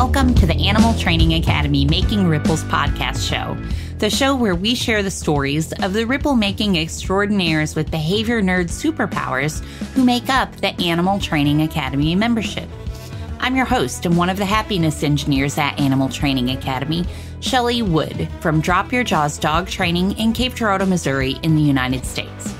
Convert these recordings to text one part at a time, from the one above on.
welcome to the Animal Training Academy Making Ripples podcast show, the show where we share the stories of the ripple making extraordinaires with behavior nerd superpowers who make up the Animal Training Academy membership. I'm your host and one of the happiness engineers at Animal Training Academy, Shelly Wood from Drop Your Jaws Dog Training in Cape Girardeau, Missouri, in the United States.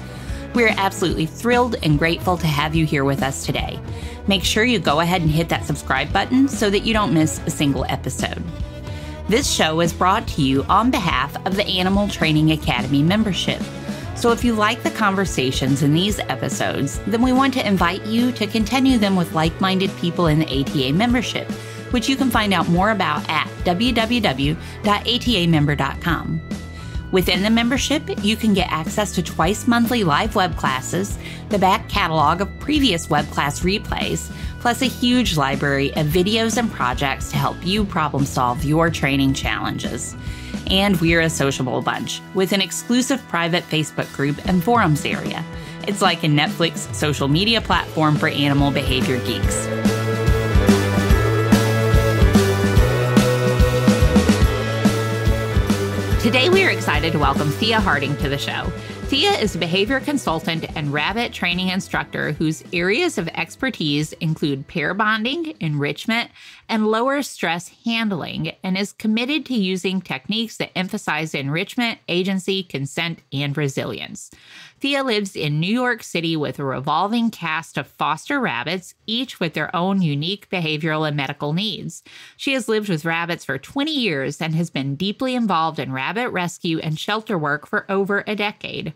We're absolutely thrilled and grateful to have you here with us today. Make sure you go ahead and hit that subscribe button so that you don't miss a single episode. This show is brought to you on behalf of the Animal Training Academy membership. So if you like the conversations in these episodes, then we want to invite you to continue them with like minded people in the ATA membership, which you can find out more about at www.atamember.com. Within the membership, you can get access to twice monthly live web classes, the back catalog of previous web class replays, plus a huge library of videos and projects to help you problem solve your training challenges. And we're a sociable bunch with an exclusive private Facebook group and forums area. It's like a Netflix social media platform for animal behavior geeks. Today, we are excited to welcome Thea Harting to the show. Thea is a behavior consultant and rabbit training instructor whose areas of expertise include pair bonding, enrichment, and lower stress handling, and is committed to using techniques that emphasize enrichment, agency, consent, and resilience. Thea lives in New York City with a revolving cast of foster rabbits, each with their own unique behavioral and medical needs. She has lived with rabbits for 20 years and has been deeply involved in rabbit rescue and shelter work for over a decade.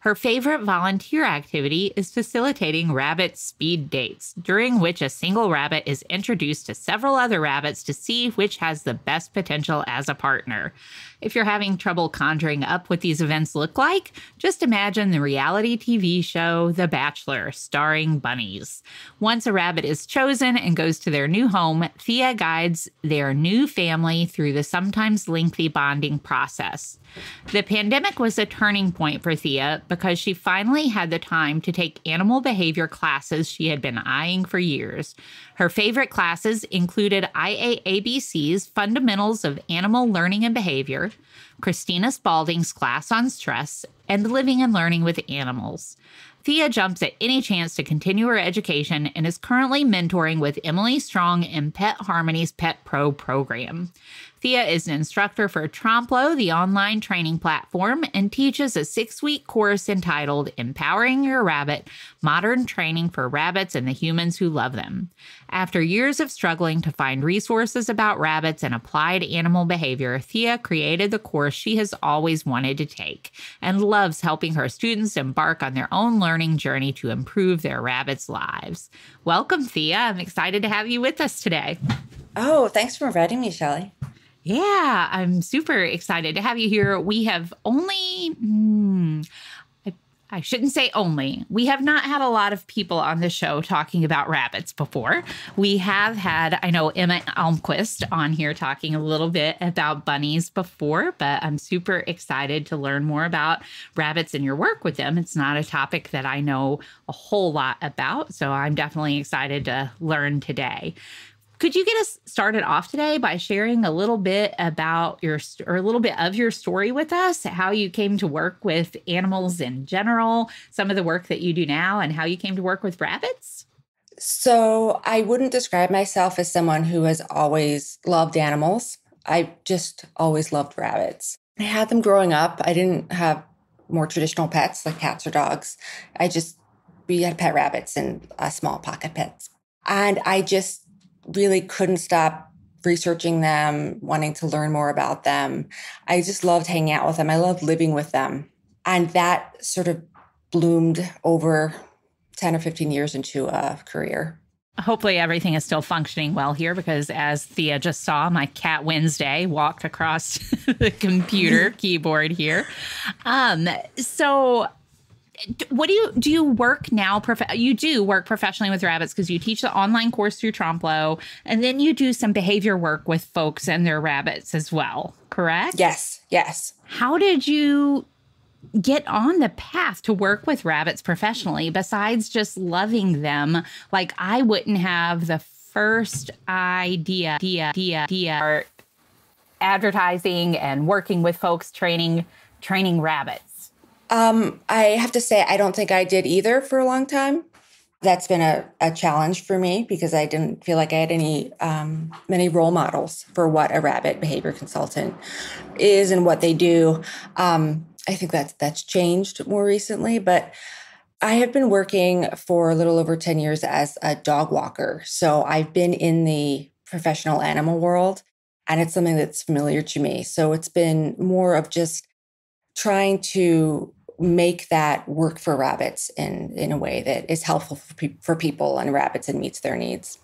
Her favorite volunteer activity is facilitating rabbit speed dates, during which a single rabbit is introduced to several other rabbits to see which has the best potential as a partner. If you're having trouble conjuring up what these events look like, just imagine the reality TV show The Bachelor, starring bunnies. Once a rabbit is chosen and goes to their new home, Thea guides their new family through the sometimes lengthy bonding process. The pandemic was a turning point for Thea because she finally had the time to take animal behavior classes she had been eyeing for years. Her favorite classes included IAABC's Fundamentals of Animal Learning and Behavior, Kristina Spaulding's class on stress, and Living and Learning with Animals. Thea jumps at any chance to continue her education and is currently mentoring with Emily Strong in Pet Harmony's Pet Pro program. Thea is an instructor for Tromplo, the online training platform, and teaches a six week course entitled Empowering Your Rabbit Modern Training for Rabbits and the Humans Who Love Them. After years of struggling to find resources about rabbits and applied animal behavior, Thea created the course she has always wanted to take and loves helping her students embark on their own learning journey to improve their rabbits' lives. Welcome, Thea. I'm excited to have you with us today. Oh, thanks for inviting me, Shelly. Yeah, I'm super excited to have you here. We have only, hmm, I, I shouldn't say only, we have not had a lot of people on the show talking about rabbits before. We have had, I know, Emma Almquist on here talking a little bit about bunnies before, but I'm super excited to learn more about rabbits and your work with them. It's not a topic that I know a whole lot about, so I'm definitely excited to learn today. Could you get us started off today by sharing a little bit about your or a little bit of your story with us, how you came to work with animals in general, some of the work that you do now and how you came to work with rabbits? So, I wouldn't describe myself as someone who has always loved animals. I just always loved rabbits. I had them growing up. I didn't have more traditional pets like cats or dogs. I just we had pet rabbits and uh, small pocket pets. And I just really couldn't stop researching them, wanting to learn more about them. I just loved hanging out with them. I loved living with them. And that sort of bloomed over 10 or 15 years into a career. Hopefully, everything is still functioning well here because, as Thea just saw, my cat Wednesday walked across the computer keyboard here. Um, so, what do you do you work now prof- you do work professionally with rabbits because you teach the online course through Tromplo and then you do some behavior work with folks and their rabbits as well correct? Yes yes. How did you get on the path to work with rabbits professionally besides just loving them? Like i wouldn't have the first idea, idea, idea, idea, advertising and working with folks training training rabbits? Um, I have to say, I don't think I did either for a long time. That's been a, a challenge for me because I didn't feel like I had any um, many role models for what a rabbit behavior consultant is and what they do. Um, I think that's that's changed more recently, but I have been working for a little over 10 years as a dog walker. So I've been in the professional animal world and it's something that's familiar to me. So it's been more of just trying to make that work for rabbits in in a way that is helpful for, pe- for people and rabbits and meets their needs.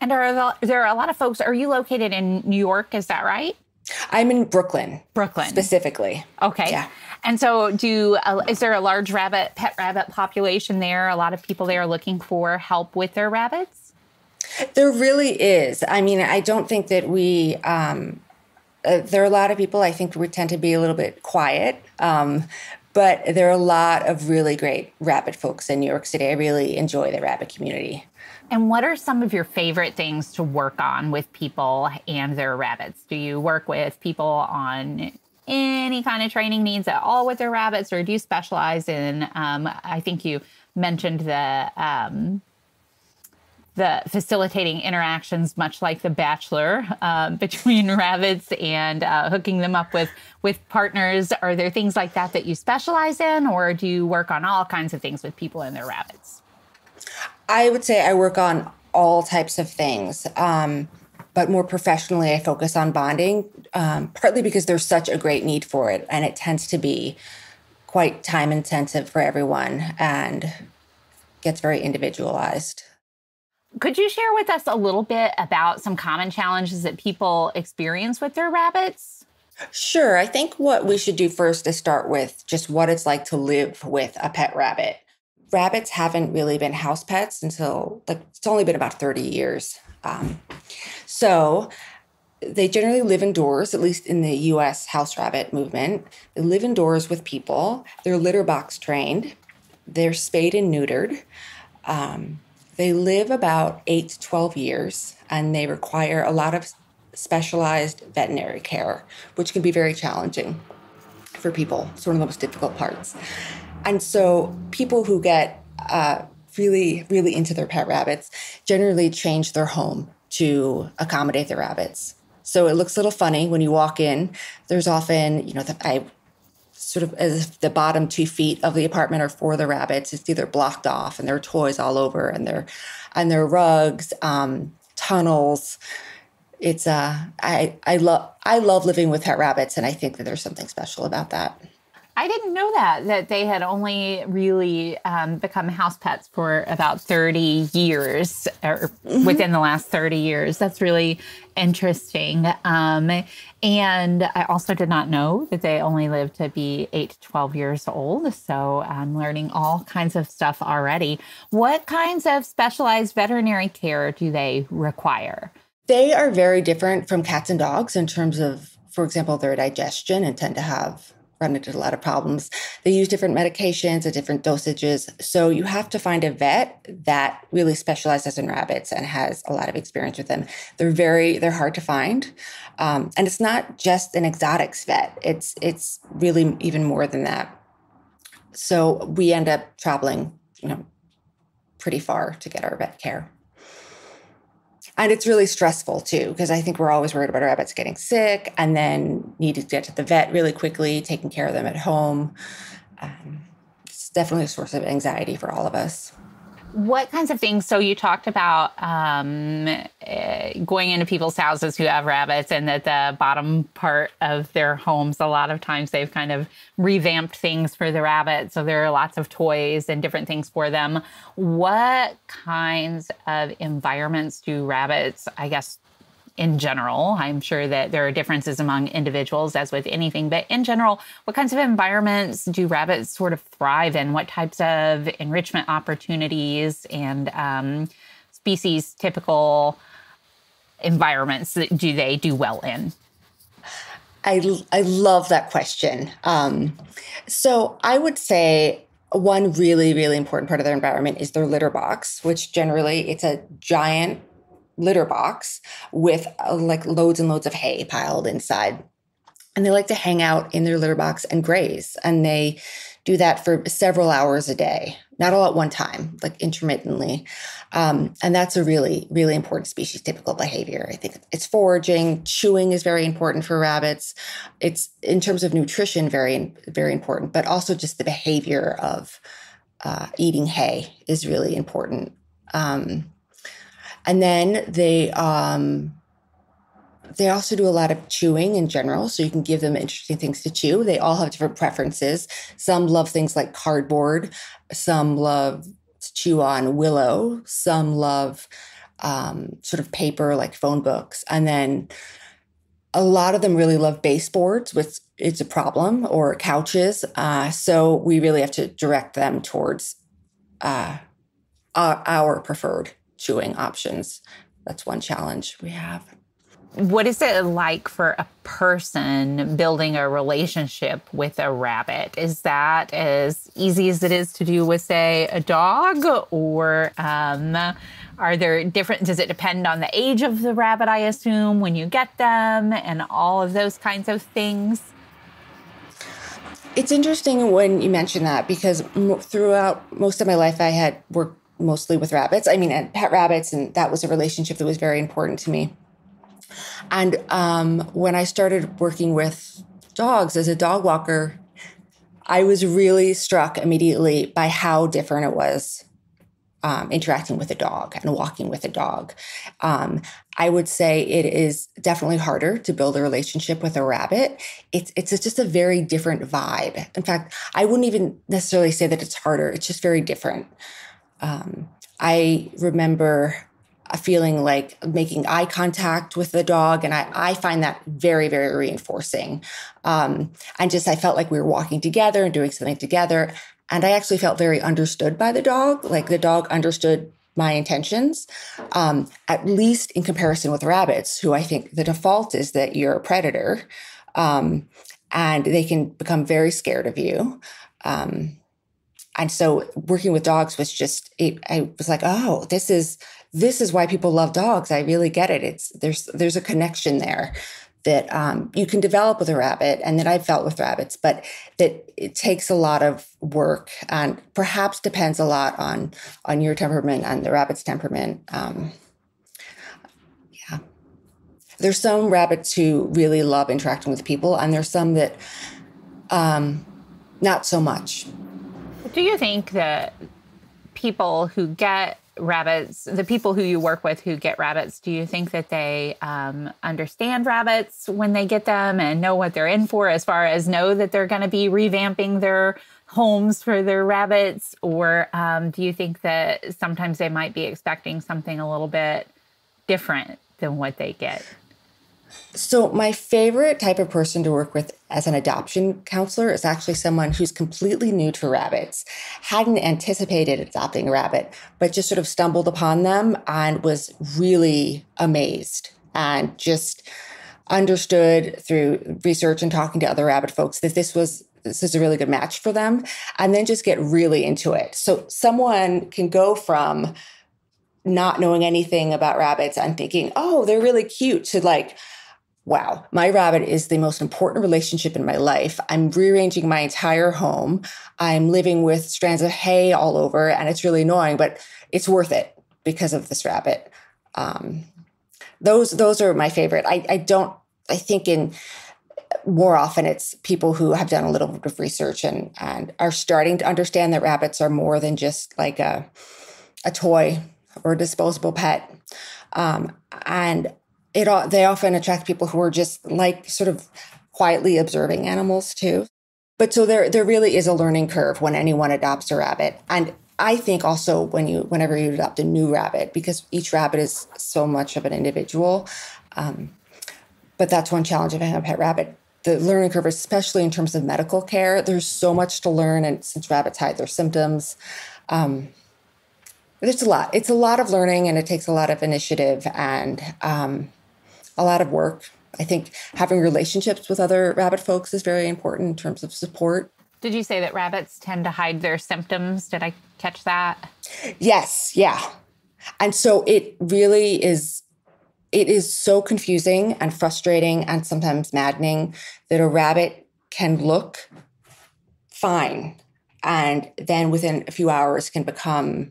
And are there are a lot of folks? Are you located in New York? Is that right? I'm in Brooklyn. Brooklyn specifically. Okay. Yeah. And so, do uh, is there a large rabbit pet rabbit population there? A lot of people there are looking for help with their rabbits. There really is. I mean, I don't think that we. Um, uh, there are a lot of people. I think we tend to be a little bit quiet, um, but there are a lot of really great rabbit folks in New York City. I really enjoy the rabbit community. And what are some of your favorite things to work on with people and their rabbits? Do you work with people on any kind of training needs at all with their rabbits, or do you specialize in? Um, I think you mentioned the um, the facilitating interactions, much like The Bachelor, uh, between rabbits and uh, hooking them up with with partners. Are there things like that that you specialize in, or do you work on all kinds of things with people and their rabbits? I would say I work on all types of things. Um, but more professionally, I focus on bonding, um, partly because there's such a great need for it, and it tends to be quite time intensive for everyone and gets very individualized. Could you share with us a little bit about some common challenges that people experience with their rabbits? Sure. I think what we should do first is start with just what it's like to live with a pet rabbit. Rabbits haven't really been house pets until like it's only been about 30 years. Um, so they generally live indoors, at least in the US house rabbit movement. They live indoors with people. They're litter box trained. They're spayed and neutered. Um, they live about 8 to 12 years and they require a lot of specialized veterinary care, which can be very challenging for people. It's one of the most difficult parts. And so people who get uh, really, really into their pet rabbits generally change their home to accommodate the rabbits. So it looks a little funny when you walk in. There's often, you know, I sort of as if the bottom two feet of the apartment are for the rabbits. It's either blocked off and there are toys all over and there and there are rugs, um, tunnels. It's uh I I love I love living with pet rabbits and I think that there's something special about that. I didn't know that that they had only really um, become house pets for about thirty years, or mm-hmm. within the last thirty years. That's really interesting. Um, and I also did not know that they only live to be eight to twelve years old. So I'm learning all kinds of stuff already. What kinds of specialized veterinary care do they require? They are very different from cats and dogs in terms of, for example, their digestion and tend to have run into a lot of problems. They use different medications at different dosages. So you have to find a vet that really specializes in rabbits and has a lot of experience with them. They're very, they're hard to find. Um, and it's not just an exotics vet. It's, it's really even more than that. So we end up traveling, you know, pretty far to get our vet care. And it's really stressful too, because I think we're always worried about our rabbits getting sick and then need to get to the vet really quickly, taking care of them at home. Um, it's definitely a source of anxiety for all of us what kinds of things? So you talked about um, uh, going into people's houses who have rabbits, and that the bottom part of their homes, a lot of times they've kind of revamped things for the rabbits. So there are lots of toys and different things for them. What kinds of environments do rabbits, I guess, in general. I'm sure that there are differences among individuals, as with anything, but in general, what kinds of environments do rabbits sort of thrive in? What types of enrichment opportunities and um, species typical environments do they do well in? I, I love that question. Um, so I would say one really, really important part of their environment is their litter box, which generally it's a giant litter box with uh, like loads and loads of hay piled inside. And they like to hang out in their litter box and graze. And they do that for several hours a day, not all at one time, like intermittently. Um, and that's a really, really important species typical behavior. I think it's foraging, chewing is very important for rabbits. It's in terms of nutrition, very, very important, but also just the behavior of uh, eating hay is really important. Um, and then they um, they also do a lot of chewing in general, so you can give them interesting things to chew. They all have different preferences. Some love things like cardboard. Some love to chew on willow. Some love um, sort of paper like phone books, and then a lot of them really love baseboards, which it's a problem, or couches. Uh, so we really have to direct them towards uh, our, our preferred chewing options. That's one challenge we have. What is it like for a person building a relationship with a rabbit? Is that as easy as it is to do with, say, a dog? Or um, are there different, does it depend on the age of the rabbit, I assume, when you get them and all of those kinds of things? It's interesting when you mention that because throughout most of my life, I had worked mostly with rabbits. I mean, and pet rabbits, and that was a relationship that was very important to me. And um, when I started working with dogs as a dog walker, I was really struck immediately by how different it was um, interacting with a dog and walking with a dog. Um, I would say it is definitely harder to build a relationship with a rabbit. It's it's just a very different vibe. In fact, I wouldn't even necessarily say that it's harder. It's just very different. Um, I remember feeling like making eye contact with the dog. And I, I find that very, very reinforcing. Um, and just, I felt like we were walking together and doing something together. And I actually felt very understood by the dog. Like the dog understood my intentions, um, at least in comparison with rabbits, who I think the default is that you're a predator um, and they can become very scared of you. Um, and so working with dogs was just, it, I was like, oh, this is this is why people love dogs. I really get it. It's there's there's a connection there that um, you can develop with a rabbit and that I've felt with rabbits, but that it takes a lot of work and perhaps depends a lot on on your temperament and the rabbit's temperament. Um, yeah, there's some rabbits who really love interacting with people, and there's some that um, not so much. Do you think that people who get rabbits, the people who you work with who get rabbits, do you think that they um, understand rabbits when they get them and know what they're in for, as far as know that they're going to be revamping their homes for their rabbits? Or um, do you think that sometimes they might be expecting something a little bit different than what they get? So, my favorite type of person to work with as an adoption counselor is actually someone who's completely new to rabbits, hadn't anticipated adopting a rabbit, but just sort of stumbled upon them and was really amazed and just understood through research and talking to other rabbit folks that this was this is a really good match for them and then just get really into it. So someone can go from not knowing anything about rabbits and thinking, "Oh, they're really cute," to like wow, my rabbit is the most important relationship in my life. I'm rearranging my entire home. I'm living with strands of hay all over, and it's really annoying, but it's worth it because of this rabbit. Um, those those are my favorite. I, I don't. I think in more often it's people who have done a little bit of research and and are starting to understand that rabbits are more than just like a a toy or a disposable pet. Um, and it they often attract people who are just like sort of quietly observing animals too. But so there there really is a learning curve when anyone adopts a rabbit. And I think also when you whenever you adopt a new rabbit, because each rabbit is so much of an individual. Um, but that's one challenge of having a pet rabbit. The learning curve, especially in terms of medical care, there's so much to learn, and since rabbits hide their symptoms, um, it's a lot. It's a lot of learning, and it takes a lot of initiative and um, a lot of work. I think having relationships with other rabbit folks is very important in terms of support. Did you say that rabbits tend to hide their symptoms? Did I catch that? Yes, yeah. And so it really is it is so confusing and frustrating and sometimes maddening that a rabbit can look fine and then within a few hours can become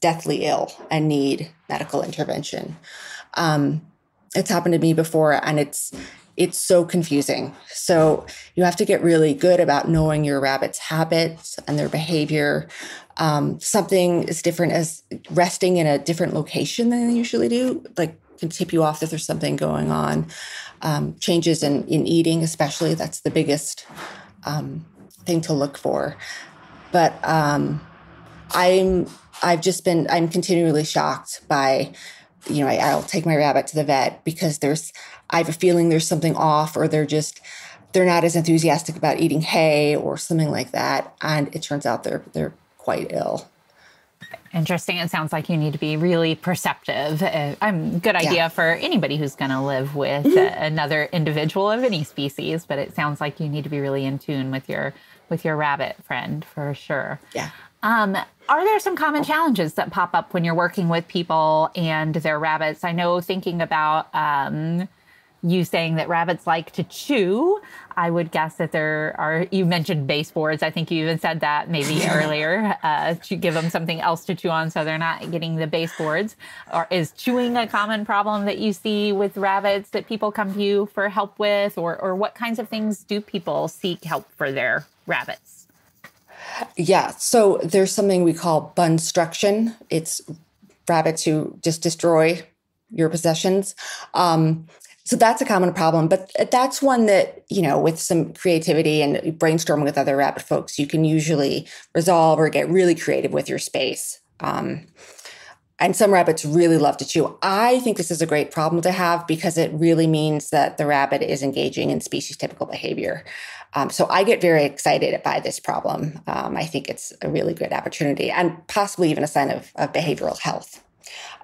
deathly ill and need medical intervention. Um, it's happened to me before, and it's it's so confusing. So you have to get really good about knowing your rabbit's habits and their behavior. Um, something as different as resting in a different location than they usually do, like can tip you off that there's something going on. Um, changes in in eating, especially, that's the biggest um, thing to look for. But um, I'm I've just been I'm continually shocked by you know I, I'll take my rabbit to the vet because there's I have a feeling there's something off or they're just they're not as enthusiastic about eating hay or something like that and it turns out they're they're quite ill Interesting. It sounds like you need to be really perceptive. Uh, I'm good idea yeah. for anybody who's going to live with mm-hmm. uh, another individual of any species, but it sounds like you need to be really in tune with your with your rabbit friend for sure. Yeah. Um, are there some common challenges that pop up when you're working with people and their rabbits? I know thinking about um, you saying that rabbits like to chew. I would guess that there are, you mentioned baseboards. I think you even said that maybe earlier uh, to give them something else to chew on so they're not getting the baseboards. Or is chewing a common problem that you see with rabbits that people come to you for help with? Or, or what kinds of things do people seek help for their rabbits? Yeah, so there's something we call bunstruction. It's rabbits who just destroy your possessions. Um, so that's a common problem, but that's one that, you know, with some creativity and brainstorming with other rabbit folks, you can usually resolve or get really creative with your space. Um, and some rabbits really love to chew. I think this is a great problem to have because it really means that the rabbit is engaging in species typical behavior. Um, so I get very excited by this problem. Um, I think it's a really good opportunity and possibly even a sign of, of behavioral health.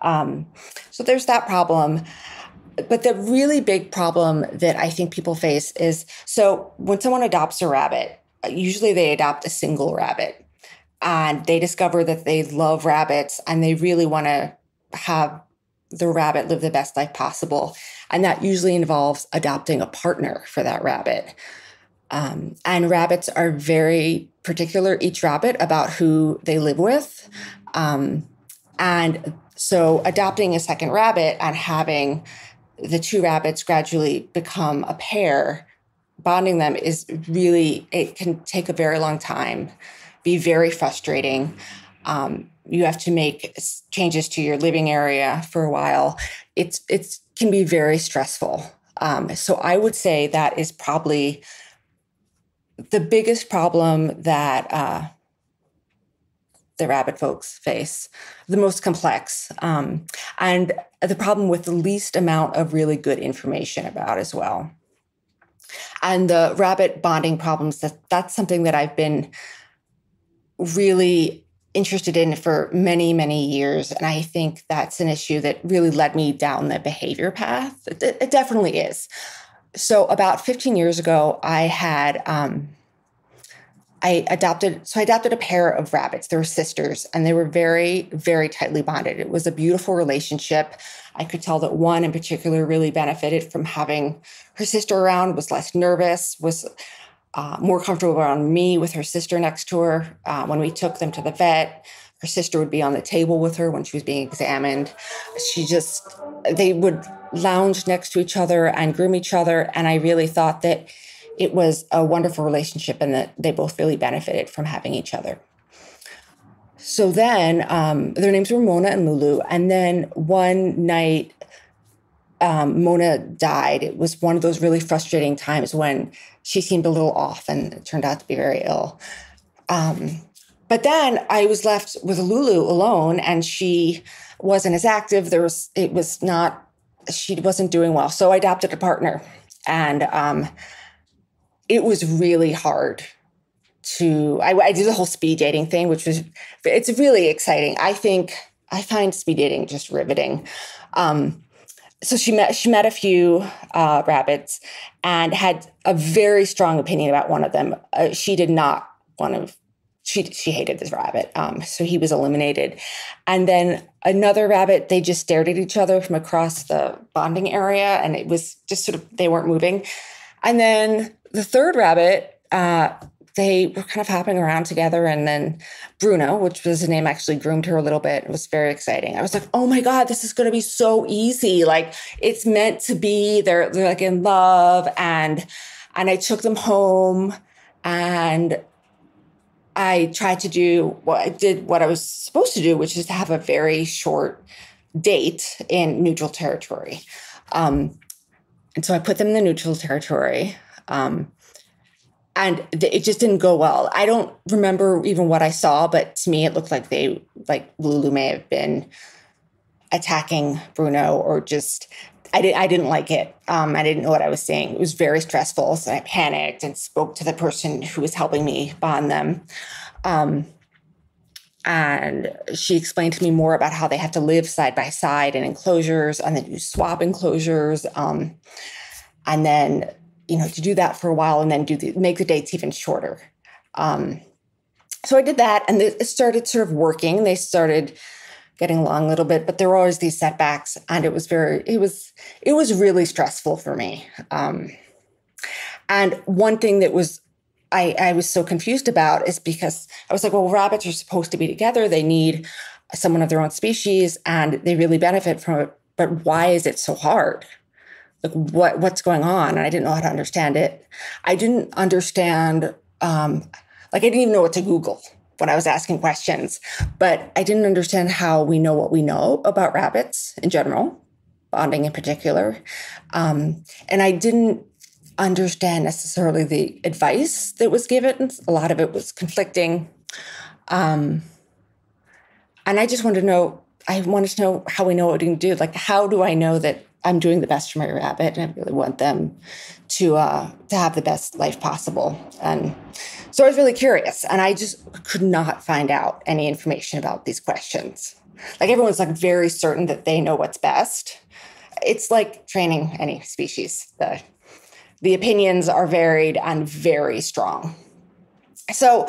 Um, so there's that problem. But the really big problem that I think people face is so when someone adopts a rabbit, usually they adopt a single rabbit and they discover that they love rabbits and they really want to have the rabbit live the best life possible. And that usually involves adopting a partner for that rabbit. Um, and rabbits are very particular, each rabbit, about who they live with. Um, and so adopting a second rabbit and having the two rabbits gradually become a pair, bonding them is really, it can take a very long time, be very frustrating. Um, you have to make changes to your living area for a while. It's, it can be very stressful. Um, so I would say that is probably the biggest problem that uh, the rabbit folks face, the most complex, um, and the problem with the least amount of really good information about as well. And the rabbit bonding problems, that, that's something that I've been really interested in for many, many years. And I think that's an issue that really led me down the behavior path. It, it definitely is. So, about 15 years ago, I had um, I adopted, so I adopted a pair of rabbits. They were sisters and they were very, very tightly bonded. It was a beautiful relationship. I could tell that one in particular really benefited from having her sister around, was less nervous, was uh, more comfortable around me with her sister next to her. Uh, when we took them to the vet, her sister would be on the table with her when she was being examined. She just, they would lounge next to each other and groom each other. And I really thought that it was a wonderful relationship and that they both really benefited from having each other. So then um, their names were Mona and Lulu. And then one night, um, Mona died. It was one of those really frustrating times when she seemed a little off and it turned out to be very ill. Um, but then I was left with Lulu alone, and she wasn't as active. There was it was not she wasn't doing well, so I adopted a partner, and um, it was really hard to I, I, did the whole speed dating thing which was it's really exciting. I think i find speed dating just riveting. Um, so she met she met a few uh, rabbits and had a very strong opinion about one of them. Uh, she did not want to she she hated this rabbit, um, so he was eliminated. And then another rabbit, they just stared at each other from across the bonding area, and it was just sort of they weren't moving. And then the third rabbit, uh, they were kind of hopping around together, and then Bruno, which was the name, actually groomed her a little bit. It was very exciting. I was like, oh my god, this is going to be so easy. Like it's meant to be. They're they're like in love, and and I took them home and I tried to do what I did what I was supposed to do, which is to have a very short date in neutral territory. Um, and so I put them in the neutral territory. Um, and th- it just didn't go well. I don't remember even what I saw, but to me, it looked like they, like Lulu may have been attacking Bruno or just I, did, I didn't like it. Um, I didn't know what I was saying. It was very stressful. So I panicked and spoke to the person who was helping me bond them. Um, and she explained to me more about how they have to live side by side in enclosures and then you swap enclosures. Um, and then, you know, to do that for a while and then do the, make the dates even shorter. Um, so I did that and it started sort of working. They started getting along a little bit, but there were always these setbacks, and it was very, it was, it was really stressful for me. Um, and one thing that was I, I was so confused about is because I was like, well, rabbits are supposed to be together. They need someone of their own species and they really benefit from it. But why is it so hard? Like what what's going on? And I didn't know how to understand it. I didn't understand um, like I didn't even know what to Google when I was asking questions, but I didn't understand how we know what we know about rabbits in general, bonding in particular. Um, and I didn't understand necessarily the advice that was given. A lot of it was conflicting. Um, and I just wanted to know, I wanted to know how we know what we can do. Like, how do I know that I'm doing the best for my rabbit? And I really want them to uh, to have the best life possible. And so I was really curious, and I just could not find out any information about these questions. Like everyone's like very certain that they know what's best. It's like training any species. The the opinions are varied and very strong. So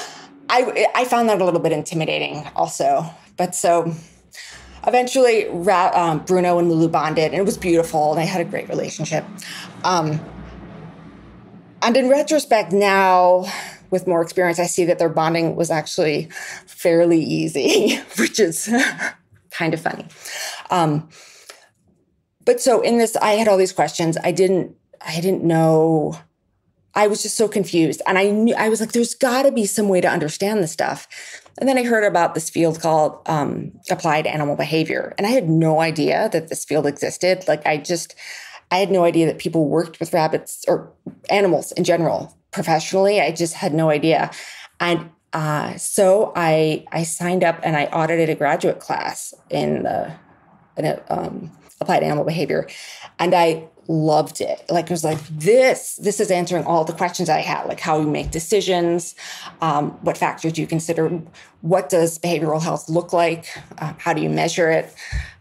I I found that a little bit intimidating also. But so eventually um, Bruno and Lulu bonded and it was beautiful and they had a great relationship. Um, and in retrospect, now with more experience, I see that their bonding was actually fairly easy, which is kind of funny. Um, but so in this, I had all these questions. I didn't, I didn't know. I was just so confused, and I knew I was like, "There's got to be some way to understand this stuff." And then I heard about this field called um, applied animal behavior, and I had no idea that this field existed. Like, I just, I had no idea that people worked with rabbits or animals in general professionally. I just had no idea. And uh, so I I signed up and I audited a graduate class in the in a, um, applied animal behavior, and I loved it. Like it was like this. This is answering all the questions I had, like how you make decisions, um, what factors do you consider, what does behavioral health look like, uh, how do you measure it.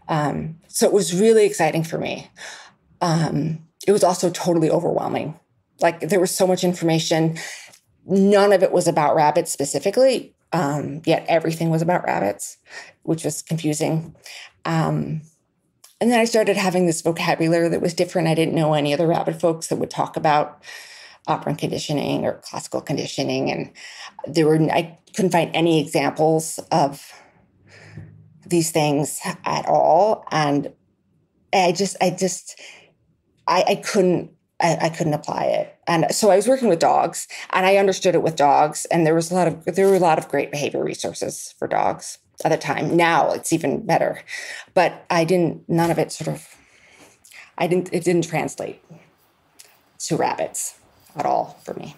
Um, so it was really exciting for me um, it was also totally overwhelming. Like there was so much information. None of it was about rabbits specifically, um, yet everything was about rabbits, which was confusing. Um, and then I started having this vocabulary that was different. I didn't know any other rabbit folks that would talk about operant conditioning or classical conditioning, and there were I couldn't find any examples of these things at all. And I just, I just, I, I couldn't I, I, couldn't apply it. And so I was working with dogs and I understood it with dogs. And there was a lot of there were a lot of great behavior resources for dogs at the time. Now it's even better. But I didn't none of it sort of I didn't it didn't translate to rabbits at all for me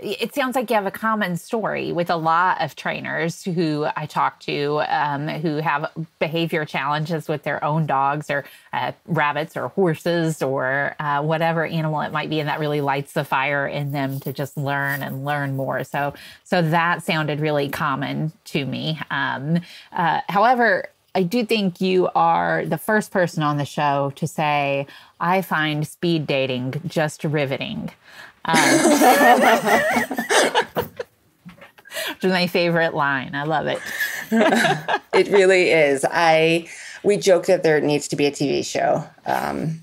it sounds like you have a common story with a lot of trainers who I talk to um, who have behavior challenges with their own dogs or uh, rabbits or horses or uh, whatever animal it might be, and that really lights the fire in them to just learn and learn more. So, so that sounded really common to me. Um, uh, however, I do think you are the first person on the show to say, I find speed dating just riveting. Um, is my favorite line. I love it. it really is. I we joke that there needs to be a TV show. Um,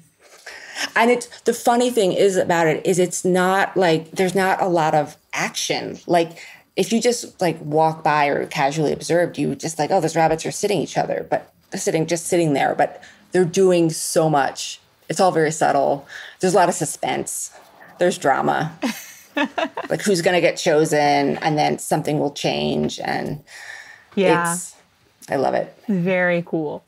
and it's the funny thing is about it is it's not like there's not a lot of action. Like if you just like walk by or casually observed, you just like, oh, those rabbits are sitting each other, but sitting just sitting there, but they're doing so much. It's all very subtle. There's a lot of suspense. There's drama. like who's going to get chosen and then something will change and yeah. I love it. Very cool.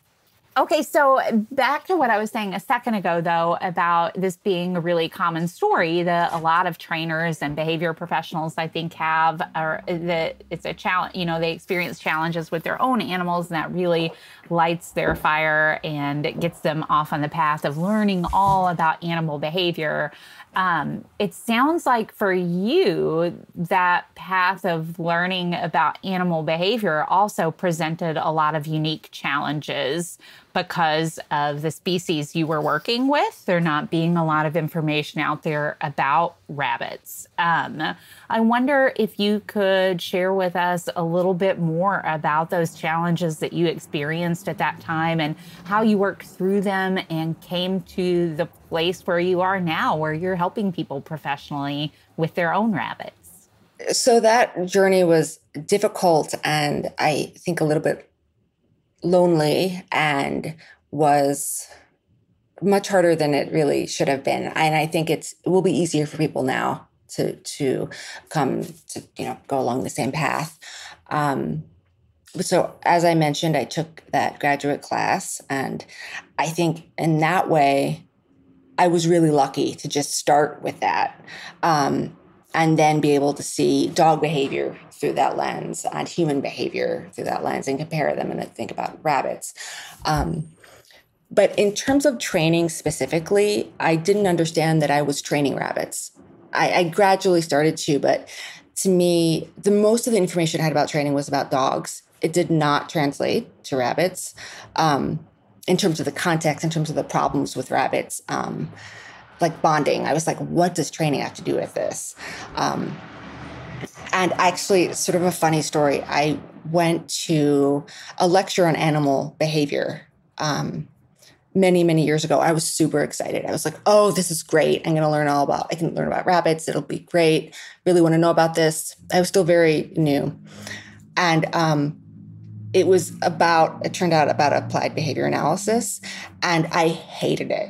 Okay, so back to what I was saying a second ago, though, about this being a really common story that a lot of trainers and behavior professionals, I think, have, or that it's a challenge, you know, they experience challenges with their own animals, and that really lights their fire and gets them off on the path of learning all about animal behavior. Um, it sounds like for you, that path of learning about animal behavior also presented a lot of unique challenges because of the species you were working with. There not being a lot of information out there about rabbits. Um, I wonder if you could share with us a little bit more about those challenges that you experienced at that time and how you worked through them and came to the place where you are now, where you're helping people professionally with their own rabbits? So that journey was difficult and I think a little bit lonely and was much harder than it really should have been. And I think it's it will be easier for people now to to come to you know go along the same path. Um, so as I mentioned, I took that graduate class, and I think in that way, I was really lucky to just start with that. Um, and then be able to see dog behavior through that lens and human behavior through that lens and compare them and think about rabbits. Um, but in terms of training specifically, I didn't understand that I was training rabbits. I, I gradually started to, but to me, the most of the information I had about training was about dogs. It did not translate to rabbits. Um, in terms of the context, in terms of the problems with rabbits, um, like bonding. I was like, what does training have to do with this? Um, and actually, sort of a funny story. I went to a lecture on animal behavior um, many, many years ago. I was super excited. I was like, oh, this is great. I'm going to learn all about, I can learn about rabbits. It'll be great. Really want to know about this. I was still very new. And um, it was about, it turned out about applied behavior analysis, and I hated it.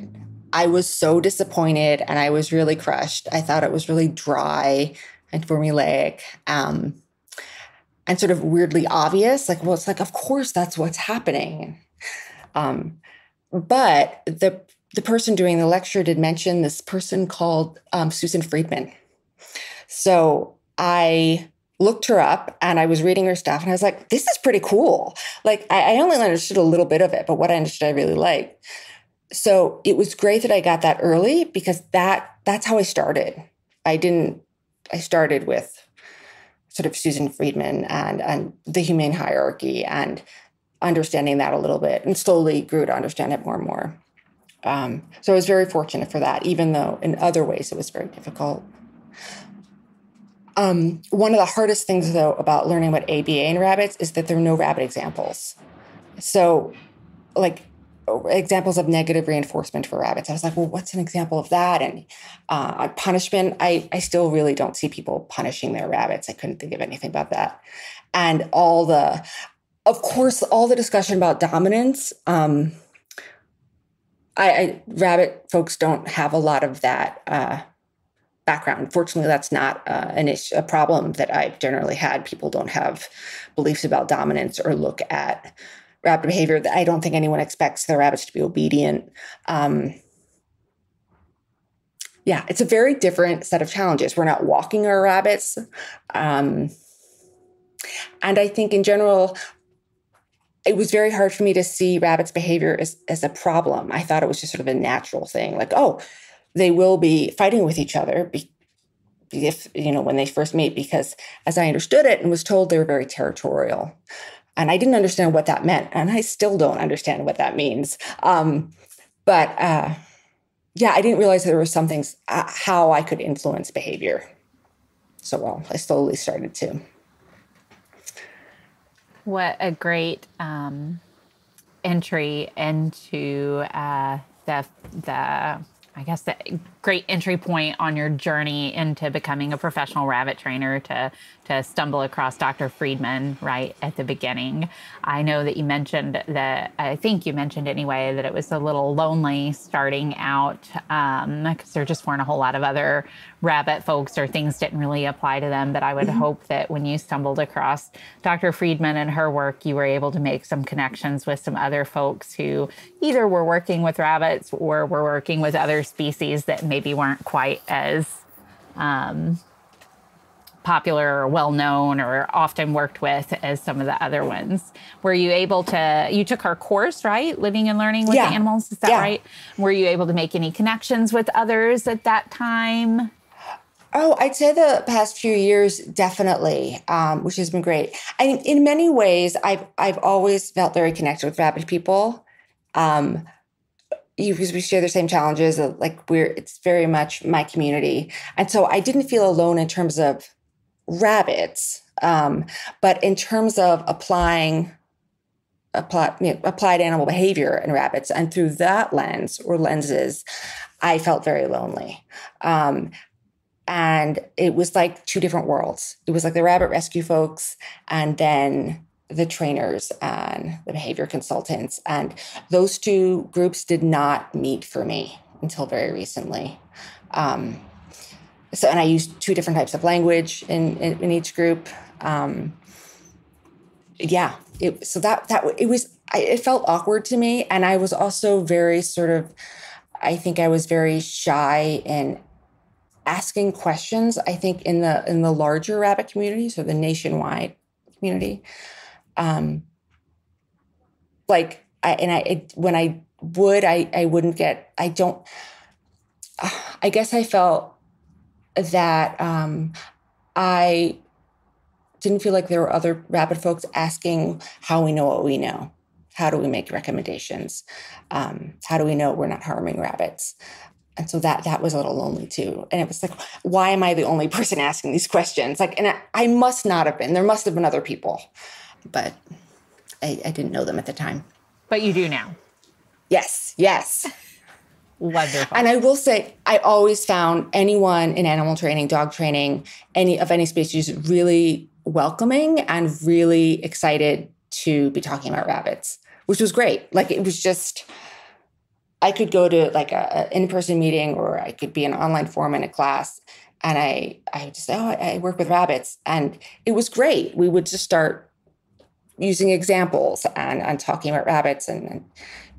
I was so disappointed and I was really crushed. I thought it was really dry and formulaic um, and sort of weirdly obvious. Like, well, it's like, of course, that's what's happening. Um, but the the person doing the lecture did mention this person called um, Susan Friedman. So I looked her up and I was reading her stuff and I was like, this is pretty cool. Like I, I only understood a little bit of it, but what I understood I really liked. So it was great that I got that early because that that's how I started. I didn't I started with sort of Susan Friedman and and the humane hierarchy and understanding that a little bit and slowly grew to understand it more and more. Um, so I was very fortunate for that, even though in other ways it was very difficult. Um, one of the hardest things, though, about learning about ABA in rabbits is that there are no rabbit examples. So, like examples of negative reinforcement for rabbits. I was like, well, what's an example of that? And uh, punishment, I, I still really don't see people punishing their rabbits. I couldn't think of anything about that. And all the, of course, all the discussion about dominance. Um, I, I rabbit folks don't have a lot of that uh, background. Fortunately, that's not uh, an issue, a problem that I've generally had. People don't have beliefs about dominance or look at rabbit behavior. That I don't think anyone expects the rabbits to be obedient. Um, yeah, it's a very different set of challenges. We're not walking our rabbits. Um, and I think in general, it was very hard for me to see rabbits' behavior as, as a problem. I thought it was just sort of a natural thing. Like, oh, they will be fighting with each other be, if you know when they first meet because as i understood it and was told they were very territorial and i didn't understand what that meant and i still don't understand what that means. Um, but uh, yeah i didn't realize there were some things uh, how i could influence behavior. So well i slowly started to. What a great um, entry into uh, the the I guess the great entry point on your journey into becoming a professional rabbit trainer to to stumble across Dr. Friedman right at the beginning. I know that you mentioned that I think you mentioned anyway that it was a little lonely starting out because um, there just weren't a whole lot of other rabbit folks or things didn't really apply to them. But I would mm-hmm. hope that when you stumbled across Dr. Friedman and her work, you were able to make some connections with some other folks who either were working with rabbits or were working with other species that maybe weren't quite as um, popular or well known or often worked with as some of the other ones. Were you able to, you took our course, right? Living and learning with yeah. animals, is that yeah. right? Were you able to make any connections with others at that time? Oh, I'd say the past few years, definitely, um, which has been great. And in many ways, I've I've always felt very connected with rabbit people. Um, because we share the same challenges like we're it's very much my community and so i didn't feel alone in terms of rabbits um, but in terms of applying apply, you know, applied animal behavior in rabbits and through that lens or lenses i felt very lonely um, and it was like two different worlds it was like the rabbit rescue folks and then the trainers and the behavior consultants. And those two groups did not meet for me until very recently. Um, so, and I used two different types of language in, in, in each group. Um, yeah, it, so that, that, it was, I, it felt awkward to me. And I was also very sort of, I think I was very shy in asking questions. I think in the, in the larger rabbit community, so the nationwide community, um like I and I it, when I would I I wouldn't get I don't I guess I felt that um I didn't feel like there were other rabbit folks asking how we know what we know. How do we make recommendations? Um, how do we know we're not harming rabbits? And so that that was a little lonely too. And it was like, why am I the only person asking these questions? Like, and I, I must not have been. There must have been other people but I, I didn't know them at the time. But you do now. Yes, yes. Wonderful. And I will say, I always found anyone in animal training, dog training, any of any species really welcoming and really excited to be talking about rabbits, which was great. Like it was just, I could go to like a, a in-person meeting or I could be an online forum in a class, and I I just say, oh, I work with rabbits, and it was great. We would just start using examples and, and talking about rabbits and, and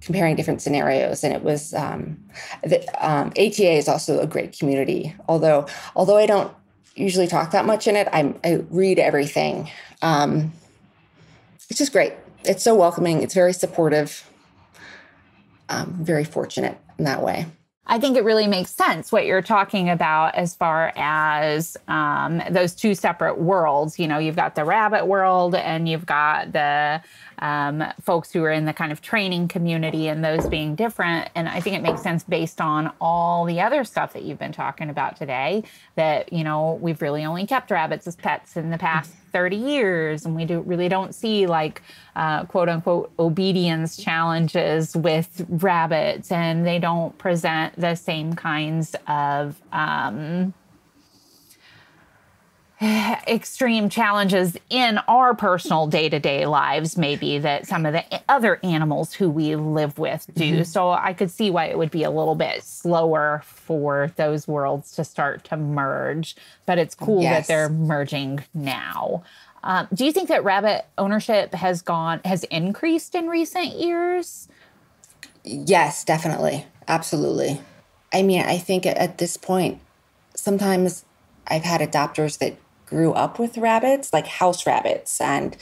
comparing different scenarios. And it was um, the, um, ATA is also a great community. Although although I don't usually talk that much in it, I'm, I read everything. Um, it's just great. It's so welcoming. It's very supportive. Um, very fortunate in that way. I think it really makes sense what you're talking about as far as um, those two separate worlds. You know, you've got the rabbit world and you've got the um, folks who are in the kind of training community and those being different. And I think it makes sense based on all the other stuff that you've been talking about today that, you know, we've really only kept rabbits as pets in the past 30 years. And we do really don't see like uh, quote unquote obedience challenges with rabbits and they don't present the same kinds of, um, extreme challenges in our personal day to day lives, maybe that some of the other animals who we live with do. Mm-hmm. So I could see why it would be a little bit slower for those worlds to start to merge. But it's cool yes. that they're merging now. Um, do you think that rabbit ownership has gone has increased in recent years? Yes, definitely, absolutely. I mean, I think at this point, sometimes I've had adopters that grew up with rabbits, like house rabbits, and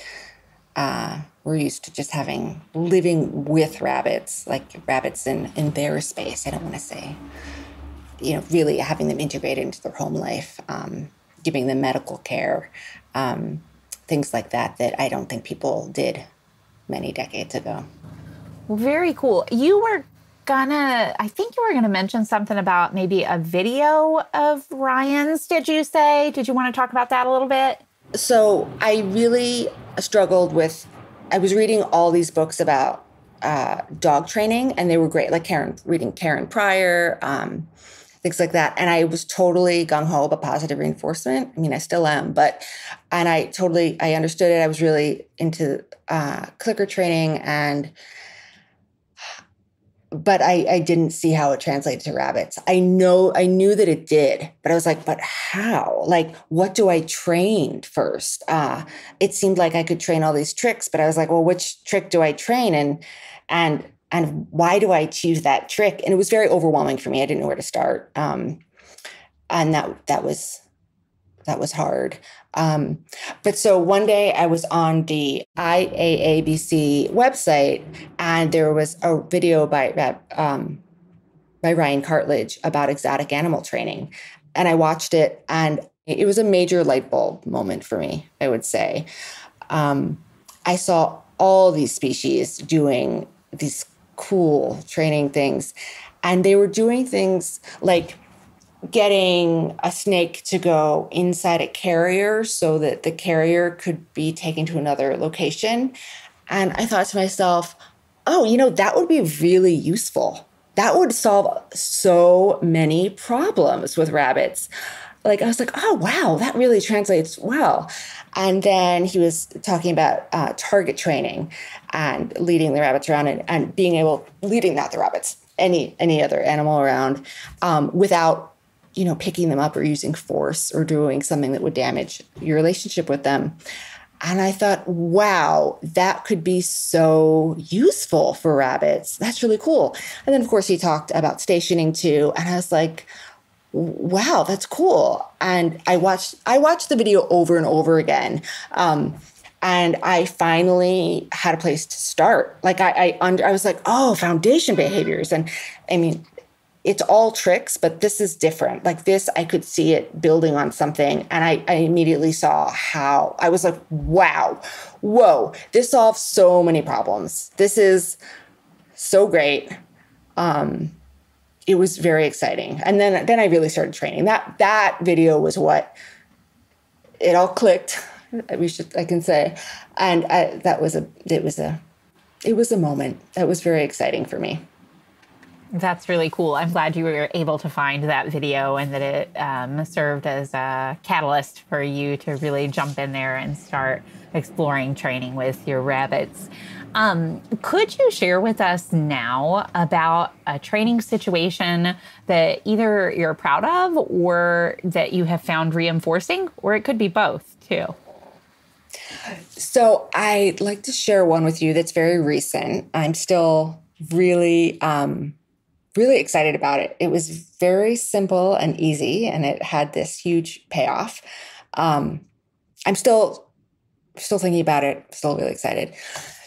uh, we're used to just having living with rabbits, like rabbits in in their space. I don't want to say, you know, really having them integrated into their home life, um, giving them medical care, um, things like that. That I don't think people did many decades ago. Very cool. You were gonna, I think you were gonna mention something about maybe a video of Ryan's, did you say? Did you want to talk about that a little bit? So I really struggled with I was reading all these books about uh, dog training, and they were great, like Karen, reading Karen Pryor, um, things like that. And I was totally gung ho about positive reinforcement. I mean, I still am, but, and I totally, I understood it. I was really into uh, clicker training and, but I, I didn't see how it translated to rabbits. I know I knew that it did, but I was like, but how? Like, what do I train first? Uh, it seemed like I could train all these tricks, but I was like, well, which trick do I train? And and and why do I choose that trick? And it was very overwhelming for me. I didn't know where to start. Um, and that that was that was hard. Um, but so one day I was on the IAABC website and there was a video by um, by Ryan Cartlidge about exotic animal training, and I watched it and it was a major light bulb moment for me. I would say um, I saw all these species doing these cool training things, and they were doing things like getting a snake to go inside a carrier so that the carrier could be taken to another location. And I thought to myself, oh, you know, that would be really useful. That would solve so many problems with rabbits. Like, I was like, oh, wow, that really translates well. And then he was talking about uh, target training and leading the rabbits around and, and being able, leading not the rabbits, any any other animal around um, without you know, picking them up or using force or doing something that would damage your relationship with them. And I thought, wow, that could be so useful for rabbits. That's really cool. And then, of course, he talked about stationing too. And I was like, wow, that's cool. And I watched, I watched the video over and over again. Um, and I finally had a place to start. Like I, I under, I was like, oh, foundation behaviors. And I mean, it's all tricks, but this is different. Like this, I could see it building on something. And I, I, immediately saw how I was like, wow, whoa, this solves so many problems. This is so great. Um, it was very exciting. And then then I really started training. That that video was what it all clicked. We should I can say. And I, that was a it was a it was a moment that was very exciting for me. That's really cool. I'm glad you were able to find that video and that it um, served as a catalyst for you to really jump in there and start exploring training with your rabbits. Um, could you share with us now about a training situation that either you're proud of or that you have found reinforcing, or it could be both too? So, I'd like to share one with you that's very recent. I'm still really um, really excited about it. It was very simple and easy, and it had this huge payoff. Um, I'm still still thinking about it. Still really excited.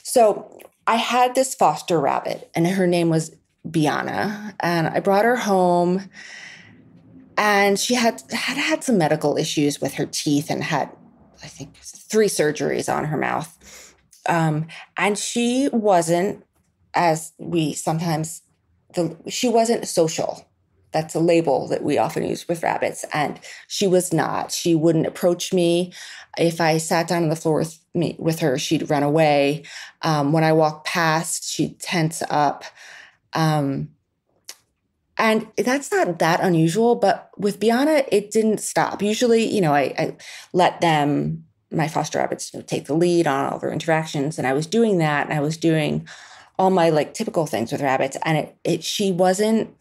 So I had this foster rabbit, and her name was Biana, and I brought her home. And she had had had some medical issues with her teeth and had, I think, three surgeries on her mouth. Um, and she wasn't, as we sometimes the she wasn't social. That's a label that we often use with rabbits. And she was not. She wouldn't approach me. If I sat down on the floor with me with her, she'd run away. Um, when I walked past, she'd tense up. Um, and that's not that unusual, but with Biana, it didn't stop. Usually, you know, I, I let them, my foster rabbits, you know, take the lead on all their interactions. And I was doing that. And I was doing all my like typical things with rabbits and it, it she wasn't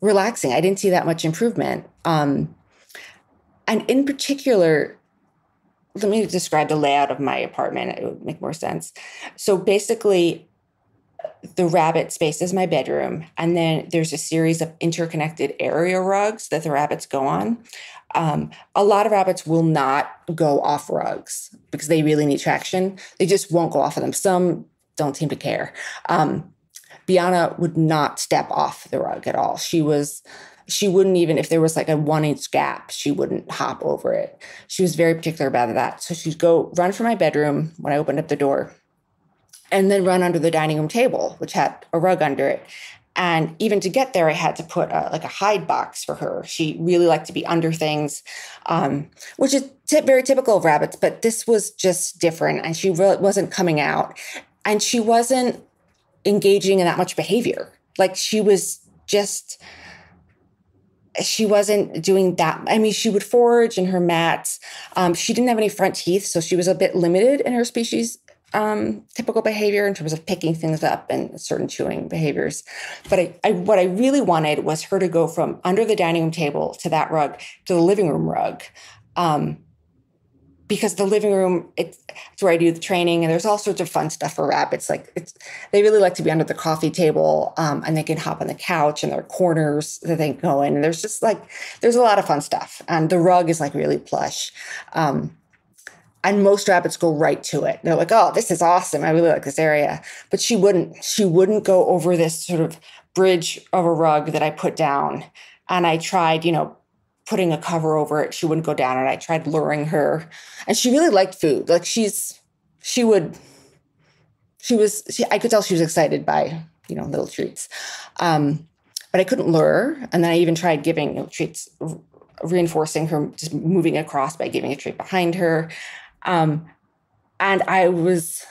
relaxing. I didn't see that much improvement. Um and in particular let me describe the layout of my apartment. It would make more sense. So basically the rabbit space is my bedroom and then there's a series of interconnected area rugs that the rabbits go on. Um, a lot of rabbits will not go off rugs because they really need traction. They just won't go off of them. Some don't seem to care. Um, Biana would not step off the rug at all. She was, she wouldn't even, if there was like a one inch gap, she wouldn't hop over it. She was very particular about that. So she'd go run for my bedroom when I opened up the door and then run under the dining room table, which had a rug under it. And even to get there, I had to put a, like a hide box for her. She really liked to be under things, um, which is t- very typical of rabbits, but this was just different. And she really wasn't coming out. And she wasn't engaging in that much behavior. Like she was just, she wasn't doing that. I mean, she would forage in her mats. Um, she didn't have any front teeth, so she was a bit limited in her species um, typical behavior in terms of picking things up and certain chewing behaviors. But I, I, what I really wanted was her to go from under the dining room table to that rug to the living room rug. Um, because the living room, it's, it's where I do the training, and there's all sorts of fun stuff for rabbits. Like it's, they really like to be under the coffee table, um, and they can hop on the couch, and there are corners that they go in. And there's just like, there's a lot of fun stuff. And the rug is like really plush. Um, and most rabbits go right to it. They're like, "Oh, this is awesome. I really like this area." But she wouldn't. She wouldn't go over this sort of bridge of a rug that I put down. And I tried, you know, putting a cover over it. She wouldn't go down and I tried luring her. And she really liked food. Like she's she would she was she, I could tell she was excited by, you know, little treats. Um, but I couldn't lure her. And then I even tried giving you know, treats reinforcing her just moving across by giving a treat behind her um, and I was,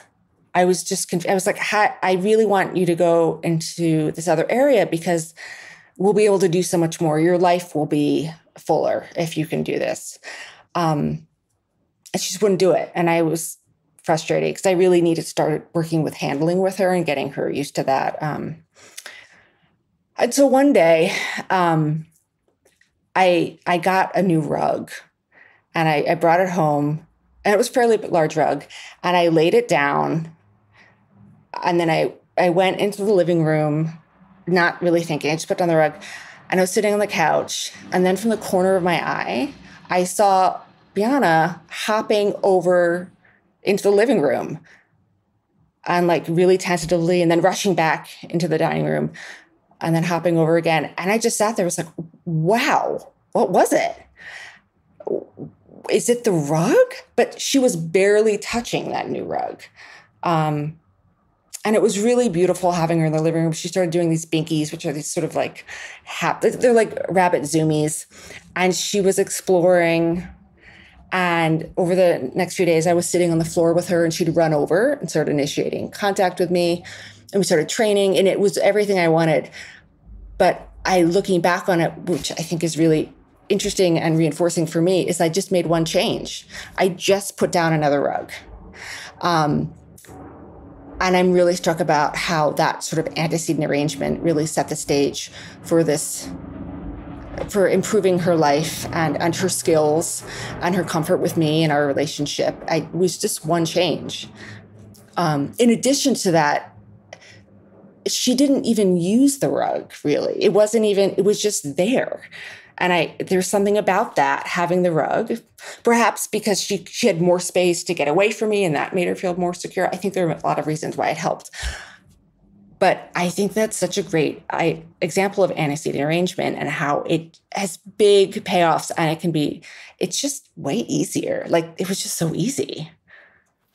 I was just, conf- I was like, I really want you to go into this other area because we'll be able to do so much more. Your life will be fuller if you can do this. Um, and she just wouldn't do it. And I was frustrated because I really needed to start working with handling with her and getting her used to that. Um, and so one day, um, I I got a new rug, and I, I brought it home, and it was fairly large rug and i laid it down and then i i went into the living room not really thinking i just put down the rug and i was sitting on the couch and then from the corner of my eye i saw biana hopping over into the living room and like really tentatively and then rushing back into the dining room and then hopping over again and i just sat there was like wow what was it is it the rug? But she was barely touching that new rug. Um, and it was really beautiful having her in the living room. She started doing these binkies, which are these sort of like, hap- they're like rabbit zoomies. And she was exploring. And over the next few days, I was sitting on the floor with her and she'd run over and start initiating contact with me. And we started training, and it was everything I wanted. But I, looking back on it, which I think is really interesting and reinforcing for me is I just made one change. I just put down another rug. Um, and I'm really struck about how that sort of antecedent arrangement really set the stage for this, for improving her life and, and her skills and her comfort with me and our relationship. I was just one change. Um, in addition to that, she didn't even use the rug really. It wasn't even, it was just there. And I there's something about that having the rug, perhaps because she she had more space to get away from me and that made her feel more secure. I think there are a lot of reasons why it helped. But I think that's such a great I, example of antecedent arrangement and how it has big payoffs and it can be, it's just way easier. Like it was just so easy.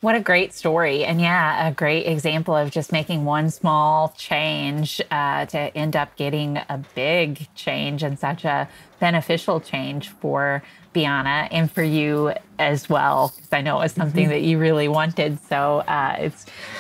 What a great story. And yeah, a great example of just making one small change uh, to end up getting a big change and such a beneficial change for Biana and for you as well. Because I know it was something mm-hmm. that you really wanted. So uh, it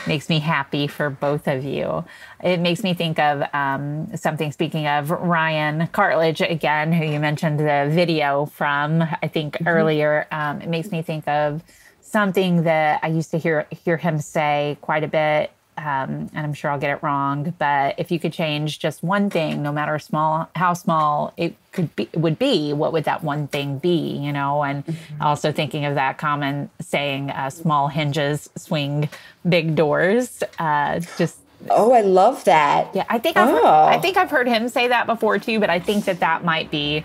makes me happy for both of you. It makes me think of um, something, speaking of Ryan Cartlidge again, who you mentioned the video from, I think mm-hmm. earlier. Um, it makes me think of something that I used to hear hear him say quite a bit, um, and I'm sure I'll get it wrong. But if you could change just one thing, no matter small how small it could be, would be, what would that one thing be? You know, and mm-hmm. also thinking of that common saying, uh, "Small hinges swing big doors." Uh, just Oh, I love that. Yeah, I think I've oh. heard, I think I've heard him say that before too, but I think that that might be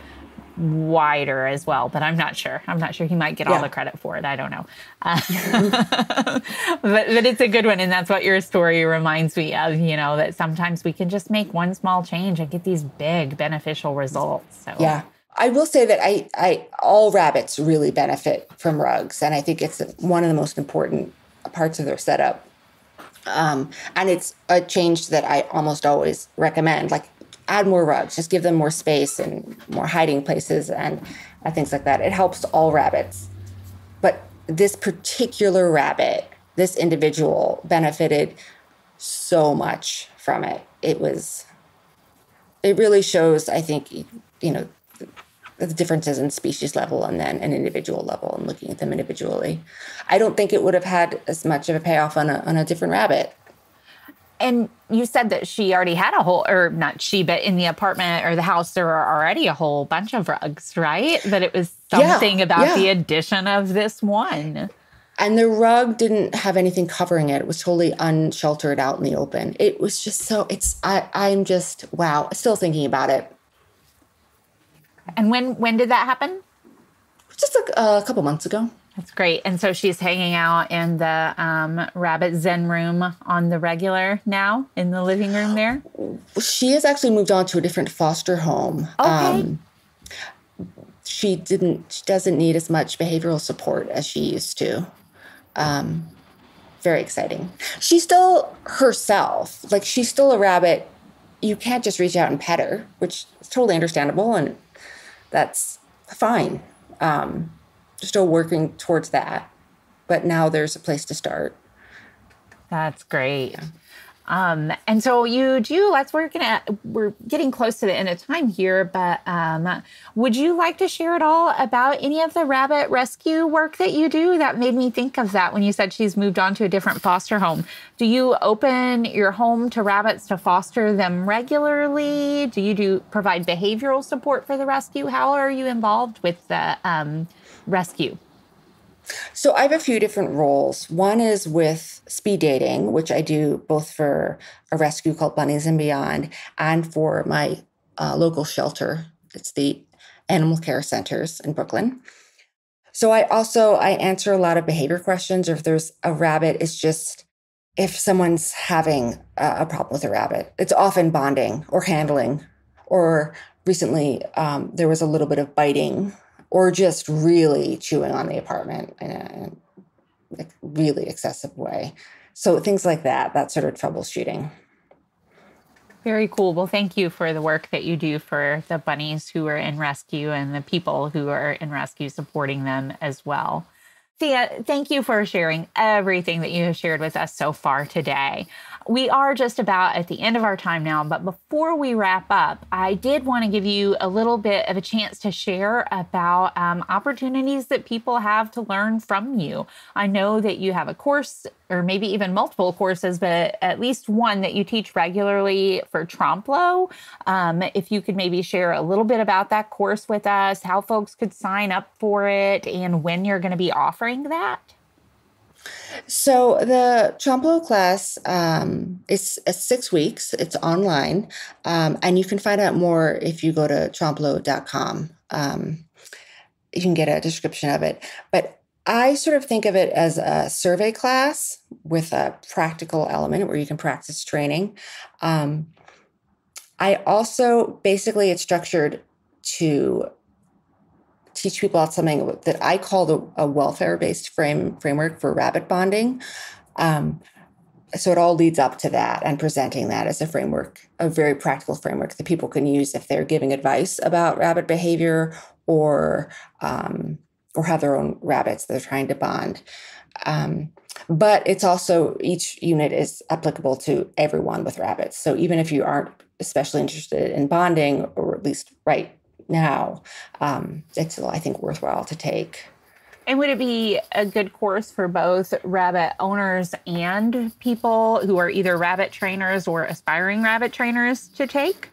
wider as well, but I'm not sure. I'm not sure he might get yeah. all the credit for it. I don't know. Uh, but, but it's a good one. And that's what your story reminds me of, you know, that sometimes we can just make one small change and get these big beneficial results. So, yeah. I will say that I, I, all rabbits really benefit from rugs. And I think it's one of the most important parts of their setup. Um, and it's a change that I almost always recommend. Like, add more rugs, just give them more space and more hiding places and, and things like that. It helps all rabbits. But this particular rabbit, this individual benefited so much from it. It was, it really shows, I think, you know, the differences in species level and then an individual level and looking at them individually. I don't think it would have had as much of a payoff on a, on a different rabbit. And you said that she already had a whole, or not she, but in the apartment or the house, there were already a whole bunch of rugs, right? But it was something yeah, about yeah. the addition of this one. And the rug didn't have anything covering it. It was totally unsheltered out in the open. It was just so, it's, I, I'm just, wow, still thinking about it. And when when did that happen? Just a, a couple months ago. That's great. And so she's hanging out in the um, rabbit zen room on the regular now in the living room there. She has actually moved on to a different foster home. Okay. Um, she didn't. She doesn't need as much behavioral support as she used to. Um, very exciting. She's still herself. Like she's still a rabbit. You can't just reach out and pet her, which is totally understandable and that's fine. Um, still working towards that, but now there's a place to start. That's great. Yeah. Um, and so you do, let's, we're gonna, we're getting close to the end of time here, but um, would you like to share at all about any of the rabbit rescue work that you do? That made me think of that when you said she's moved on to a different foster home. Do you open your home to rabbits to foster them regularly? Do you do provide behavioral support for the rescue? How are you involved with the um, rescue? So I have a few different roles. One is with speed dating, which I do both for a rescue called Bunnies and Beyond and for my uh, local shelter. It's the Animal Care Centers in Brooklyn. So I also I answer a lot of behavior questions or if there's a rabbit it's just if someone's having a, problem with a rabbit. It's often bonding or handling or recently um, there was a little bit of biting or just really chewing on the apartment in a, really excessive way. So things like that, that sort of troubleshooting. Very cool. Well, thank you for the work that you do for the bunnies who are in rescue and the people who are in rescue supporting them as well. Thea, thank you for sharing everything that you have shared with us so far today. We are just about at the end of our time now, but before we wrap up, I did want to give you a little bit of a chance to share about um, opportunities that people have to learn from you. I know that you have a course or maybe even multiple courses, but at least one that you teach regularly for Tromplo. Um, if you could maybe share a little bit about that course with us, how folks could sign up for it, and when you're going to be offering that. So the Tromplo class um, is six weeks. It's online, um, and you can find out more if you go to tromplo.com. Um, you can get a description of it. But I sort of think of it as a survey class with a practical element where you can practice training. Um, I also basically it's structured to teach people about something that I call the, a welfare-based frame framework for rabbit bonding. Um, so it all leads up to that and presenting that as a framework, a very practical framework that people can use if they're giving advice about rabbit behavior or um, or have their own rabbits they're trying to bond. Um, but it's also each unit is applicable to everyone with rabbits. So even if you aren't especially interested in bonding, or at least right now, um, it's still, I think, worthwhile to take. And would it be a good course for both rabbit owners and people who are either rabbit trainers or aspiring rabbit trainers to take?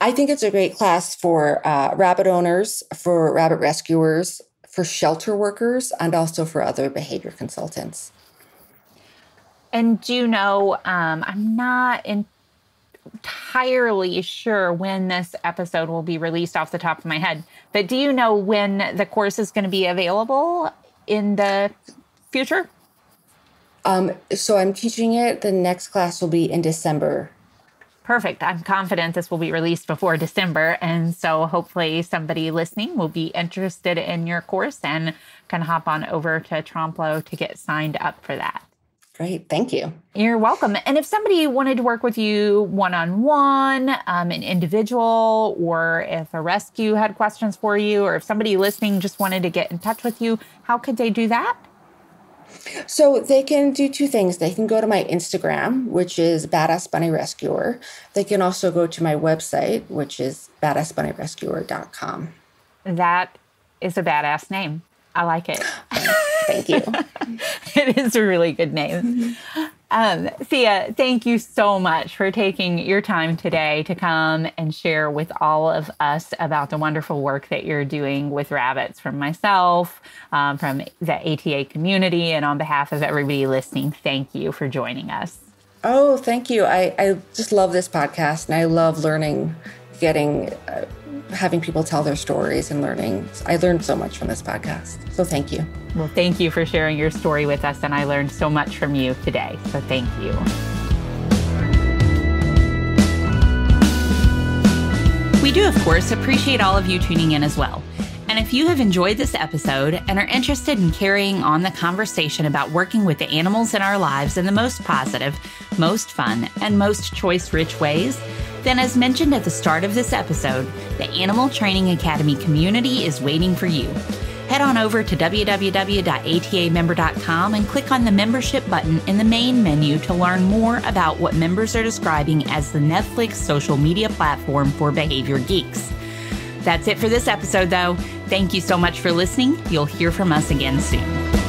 I think it's a great class for uh, rabbit owners, for rabbit rescuers, for shelter workers, and also for other behavior consultants. And do you know, um, I'm not in entirely sure when this episode will be released off the top of my head, but do you know when the course is going to be available in the future? Um, so I'm teaching it. The next class will be in December. Perfect. I'm confident this will be released before December. And so hopefully somebody listening will be interested in your course and can hop on over to Tromplo to get signed up for that. Great. Thank you. You're welcome. And if somebody wanted to work with you one on one, an individual, or if a rescue had questions for you, or if somebody listening just wanted to get in touch with you, how could they do that? So they can do two things. They can go to my Instagram, which is Badass Bunny Rescuer. They can also go to my website, which is badassbunnyrescuer.com. That is a badass name. I like it. Thank you. it is a really good name. Um, Thea, thank you so much for taking your time today to come and share with all of us about the wonderful work that you're doing with rabbits from myself, um, from the ATA community, and on behalf of everybody listening. Thank you for joining us. Oh, thank you. I, I just love this podcast and I love learning, getting. Uh, having people tell their stories and learning. I learned so much from this podcast. So thank you. Well, thank you for sharing your story with us. And I learned so much from you today. So thank you. We do, of course, appreciate all of you tuning in as well. And if you have enjoyed this episode and are interested in carrying on the conversation about working with the animals in our lives in the most positive, most fun, and most choice rich ways, then, as mentioned at the start of this episode, the Animal Training Academy community is waiting for you. Head on over to www.atamember.com and click on the membership button in the main menu to learn more about what members are describing as the Netflix social media platform for behavior geeks. That's it for this episode, though. Thank you so much for listening. You'll hear from us again soon.